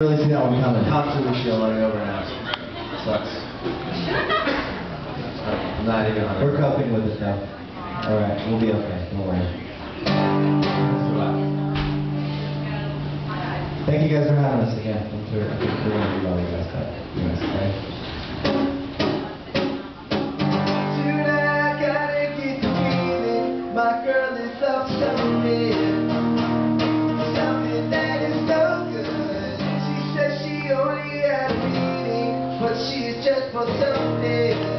really see that one coming. Top to the show already over now. Sucks. I'm not even on it. We're coping with it now. Alright, we'll be okay. Don't worry. Thank you guys for having us again. I'm sure, guys. You guys, okay? for something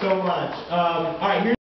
so much. Um, all right, here's